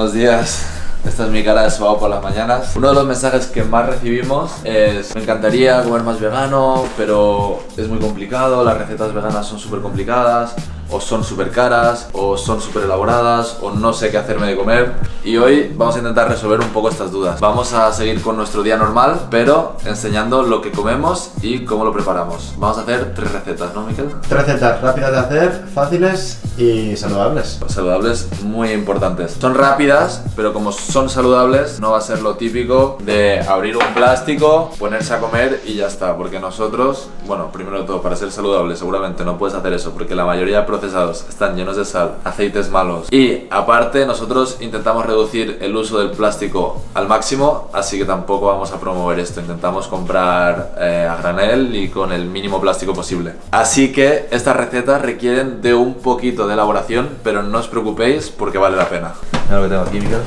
Buenos días. Esta es mi cara de suave por las mañanas. Uno de los mensajes que más recibimos es me encantaría comer más vegano, pero es muy complicado, las recetas veganas son súper complicadas, o son súper caras, o son súper elaboradas, o no sé qué hacerme de comer. Y hoy vamos a intentar resolver un poco estas dudas. Vamos a seguir con nuestro día normal, pero enseñando lo que comemos y cómo lo preparamos. Vamos a hacer tres recetas, ¿no, Miquel? Tres recetas rápidas de hacer, fáciles y saludables. Saludables muy importantes. Son rápidas, pero como son saludables, no va a ser lo típico de abrir un plástico, ponerse a comer y ya está. Porque nosotros, bueno, primero de todo, para ser saludable, seguramente no puedes hacer eso, porque la mayoría de procesados están llenos de sal, aceites malos. Y aparte, nosotros intentamos reducir el uso del plástico al máximo, así que tampoco vamos a promover esto. Intentamos comprar eh, a granel y con el mínimo plástico posible. Así que estas recetas requieren de un poquito de elaboración, pero no os preocupéis porque vale la pena. Mira lo que tengo aquí, Miguel.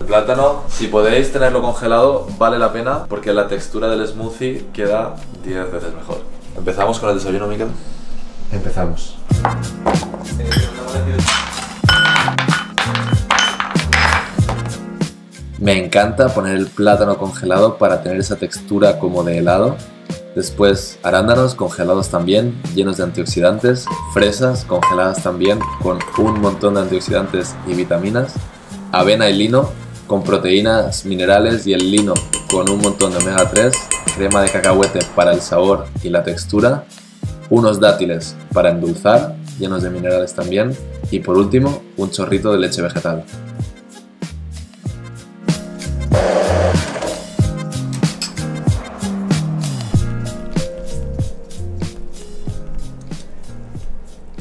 El plátano, si podéis tenerlo congelado, vale la pena porque la textura del smoothie queda 10 veces mejor. Empezamos con el desayuno, Miguel. Empezamos. Me encanta poner el plátano congelado para tener esa textura como de helado. Después arándanos congelados también, llenos de antioxidantes. Fresas congeladas también, con un montón de antioxidantes y vitaminas. Avena y lino, con proteínas, minerales y el lino con un montón de omega 3. Crema de cacahuete para el sabor y la textura. Unos dátiles para endulzar, llenos de minerales también. Y por último, un chorrito de leche vegetal.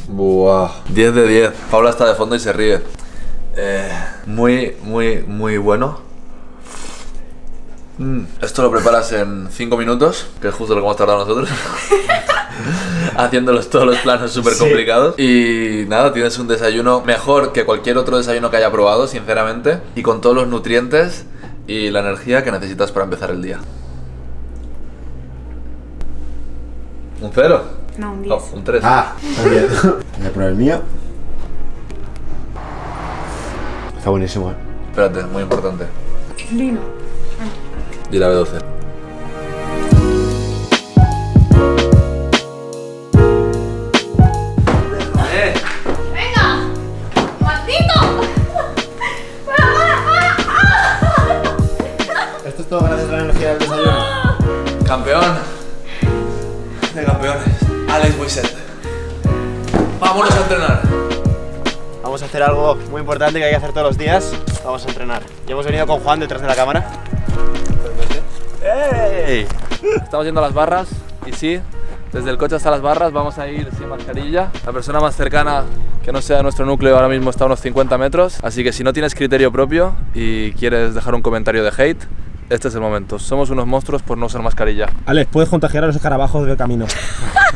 Buah, 10 de 10. Paula está de fondo y se ríe. Eh, muy, muy, muy bueno. Mm, Esto lo preparas en 5 minutos, que es justo lo que hemos tardado nosotros. Haciéndolos todos los planos súper complicados. Y nada, tienes un desayuno mejor que cualquier otro desayuno que haya probado, sinceramente. Y con todos los nutrientes y la energía que necesitas para empezar el día. ¿Un cero? No, un No, 10. un 3. Ah, muy bien. Voy a probar el mío. Está buenísimo, eh. Espérate, muy importante. Lino. Y la B12. Vámonos a entrenar. Vamos a hacer algo muy importante que hay que hacer todos los días. Vamos a entrenar. Ya hemos venido con Juan detrás de la cámara. ¡Ey! Estamos yendo a las barras y sí, desde el coche hasta las barras vamos a ir sin mascarilla. La persona más cercana que no sea de nuestro núcleo ahora mismo está a unos 50 metros, así que si no tienes criterio propio y quieres dejar un comentario de hate, este es el momento. Somos unos monstruos por no usar mascarilla. Alex, puedes contagiar a los escarabajos del camino.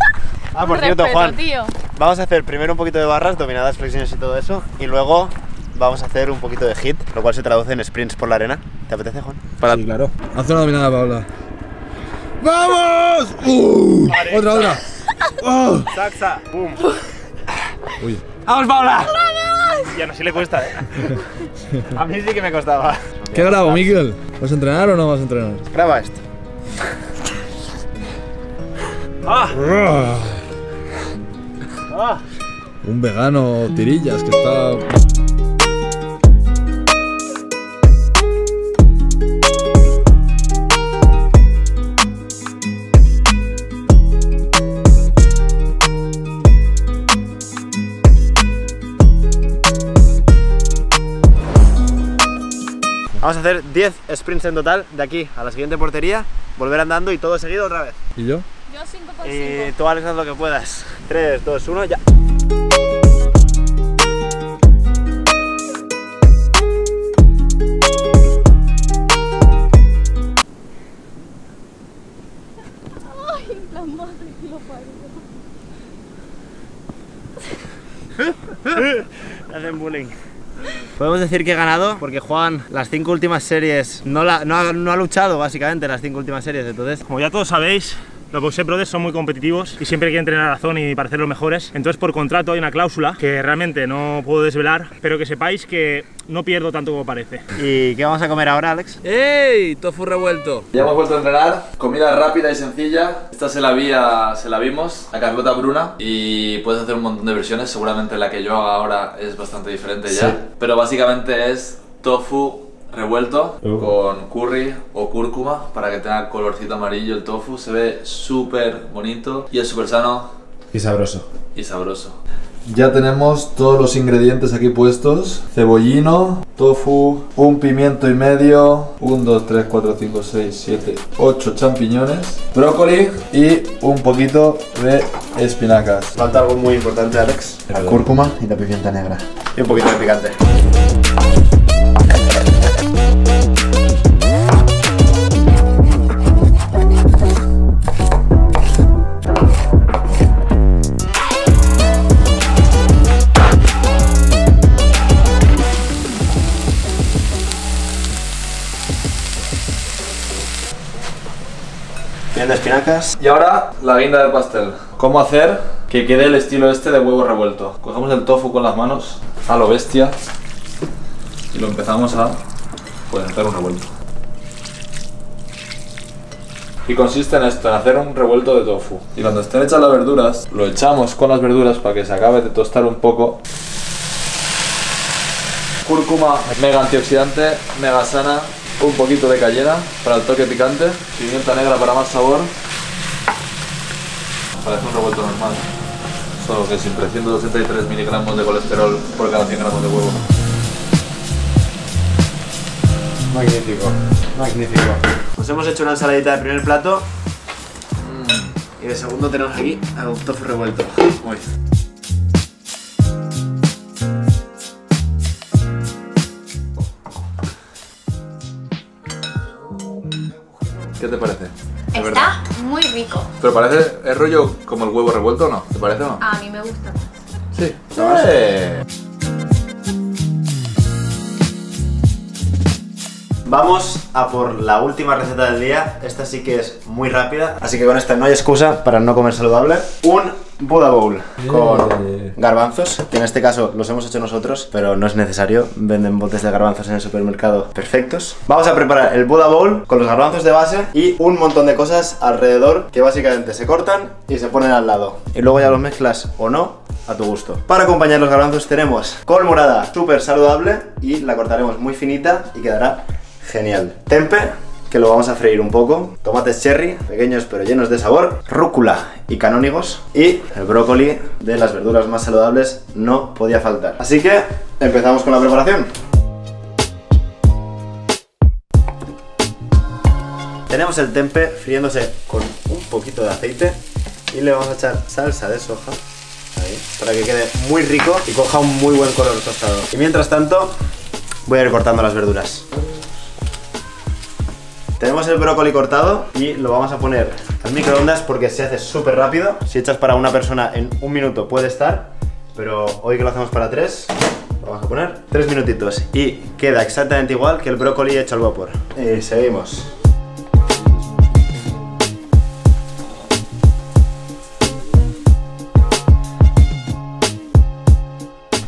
Ah, por Un cierto, respeto, Juan. tío. Vamos a hacer primero un poquito de barras, dominadas, flexiones y todo eso. Y luego vamos a hacer un poquito de hit, lo cual se traduce en sprints por la arena. ¿Te apetece, Juan? Para... Sí, claro. Haz una dominada, Paula. ¡Vamos! ¡Uh! Otra, otra. ¡Oh! ¡Saxa! ¡Pum! Uy. ¡Vamos, Paula! Ya no, sí le cuesta, ¿eh? A mí sí que me costaba. ¿Qué grabo, Miguel? ¿Vas a entrenar o no vas a entrenar? Graba esto. Ah. ¡Ah! Un vegano tirillas que está. Vamos a hacer 10 sprints en total de aquí a la siguiente portería, volver andando y todo seguido otra vez. ¿Y yo? Yo 5 por Y 5. tú, Alex, haz lo que puedas. 3, 2, 1, ya. Ay, la madre que. Hacen bullying. Podemos decir que he ganado porque Juan las cinco últimas series no, la- no, ha, no ha luchado básicamente las cinco últimas series. Entonces, Como ya todos sabéis, Los Boxe Brothers son muy competitivos y siempre quieren tener la razón y parecer los mejores. Entonces, por contrato hay una cláusula que realmente no puedo desvelar, pero que sepáis que no pierdo tanto como parece. ¿Y qué vamos a comer ahora, Alex? ¡Ey! Tofu revuelto. Ya hemos vuelto a entrenar, comida rápida y sencilla. Esta se la vi a- se la vimos a Carlota Bruna y puedes hacer un montón de versiones. Seguramente la que yo haga ahora es bastante diferente ya. Sí. Pero básicamente es tofu revuelto con curry o cúrcuma para que tenga colorcito amarillo el tofu. Se ve súper bonito y es súper sano Y sabroso. y sabroso. Ya tenemos todos los ingredientes aquí puestos. Cebollino, tofu, un pimiento y medio, 1, 2, 3, 4, 5, 6, 7, 8 champiñones, brócoli y un poquito de espinacas. Falta algo muy importante, Alex. La cúrcuma y la pimienta negra. Y un poquito de picante. Y ahora la guinda del pastel. ¿Cómo hacer que quede el estilo este de huevo revuelto? Cogemos el tofu con las manos a lo bestia y lo empezamos a pues, hacer un revuelto. Y consiste en esto, en hacer un revuelto de tofu. Y cuando estén hechas las verduras, lo echamos con las verduras para que se acabe de tostar un poco. Cúrcuma mega antioxidante, mega sana, un poquito de cayena para el toque picante, pimienta negra para más sabor. Parece un revuelto normal, solo que sin 163 miligramos de colesterol por cada 100 gramos de huevo. Magnífico, magnífico. Nos hemos hecho una ensaladita de primer plato. Y de segundo tenemos aquí un tofu revuelto. Uy. ¿Pero parece el rollo como el huevo revuelto o no? ¿Te parece o no? A mí me gusta más. Sí. Eh. Vamos a por la última receta del día. Esta sí que es muy rápida. Así que con esta no hay excusa para no comer saludable. Un Buddha Bowl con garbanzos, que en este caso los hemos hecho nosotros, pero no es necesario. Venden botes de garbanzos en el supermercado perfectos. Vamos a preparar el Buddha Bowl con los garbanzos de base y un montón de cosas alrededor que básicamente se cortan y se ponen al lado. Y luego ya los mezclas o no a tu gusto. Para acompañar los garbanzos tenemos col morada súper saludable y la cortaremos muy finita y quedará genial. Tempe, que lo vamos a freír un poco. Tomates cherry, pequeños pero llenos de sabor. Rúcula y canónigos. Y el brócoli de las verduras más saludables no podía faltar. Así que empezamos con la preparación. Tenemos el tempe friéndose con un poquito de aceite y le vamos a echar salsa de soja ahí, para que quede muy rico y coja un muy buen color tostado. Y mientras tanto, voy a ir cortando las verduras. Tenemos el brócoli cortado y lo vamos a poner al microondas porque se hace súper rápido. Si echas para una persona en un minuto puede estar, pero hoy que lo hacemos para tres, lo vamos a poner tres minutitos y queda exactamente igual que el brócoli hecho al vapor. Y seguimos.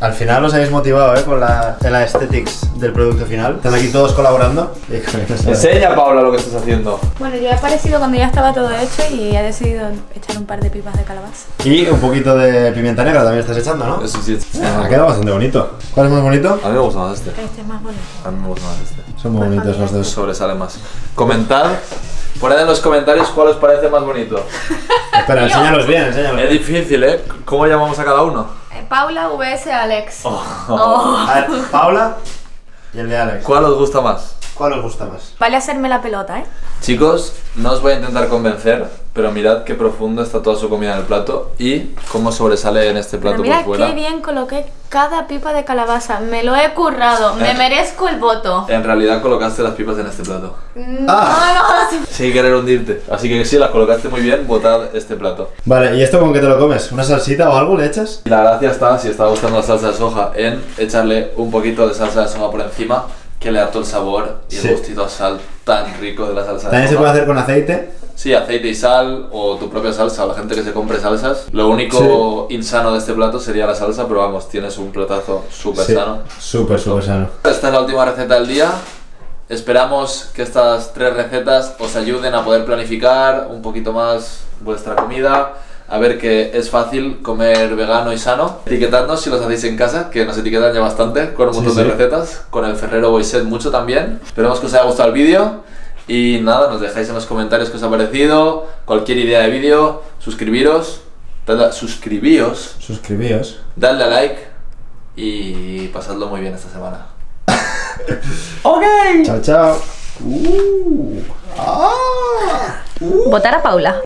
Al final os habéis motivado ¿eh? con la, aesthetics del producto final. Están aquí todos colaborando. Enseña, Paula, lo que estás haciendo. Bueno, yo he aparecido cuando ya estaba todo hecho y he decidido echar un par de pipas de calabaza. Y un poquito de pimienta negra también estás echando, ¿no? Eso sí. Ha quedado bastante bonito. ¿Cuál es más bonito? A mí me gusta más este. Este es más bonito. A mí me gusta más este. Son muy bonitos los dos. Sobresale más. Comentad, poned en los comentarios cuál os parece más bonito. Espera, enséñalos bien, enséñalos Es difícil, ¿eh? ¿Cómo llamamos a cada uno? Eh, Paula vs Alex. Oh. A ver, Paula y el de Alex. ¿Cuál os gusta más? ¿Cuál os gusta más? Vale hacerme la pelota, ¿eh? Chicos, no os voy a intentar convencer, pero mirad qué profundo está toda su comida en el plato y cómo sobresale en este plato mira por fuera. qué bien coloqué cada pipa de calabaza. Me lo he currado. Me merezco el voto. En realidad colocaste las pipas en este plato. Ah. No, no, Sin querer hundirte. Así que si las colocaste muy bien, votad este plato. Vale, ¿y esto con qué te lo comes? ¿Una salsita o algo le echas? La gracia está, si está gustando la salsa de soja, en echarle un poquito de salsa de soja por encima, que le da todo el sabor y Sí. el gustito a sal tan rico de la salsa de También se puede hacer con aceite Sí, aceite y sal o tu propia salsa, la gente que se compre salsas. Lo único insano de este plato sería la salsa, pero vamos, tienes un platazo súper Sí. sano. Súper, súper sano. Esta es la última receta del día. Esperamos que estas tres recetas os ayuden a poder planificar un poquito más vuestra comida, a ver que es fácil comer vegano y sano. Etiquetadnos si los hacéis en casa, que nos etiquetan ya bastante con un Sí, montón de sí. recetas, con el Ferrero Boiset mucho también. Esperemos que os haya gustado el vídeo y nada, nos dejáis en los comentarios qué os ha parecido, cualquier idea de vídeo, suscribiros, dadle a- suscribíos, Suscribíos. dadle a like y pasadlo muy bien esta semana. Chao, chao. Votar a Paula.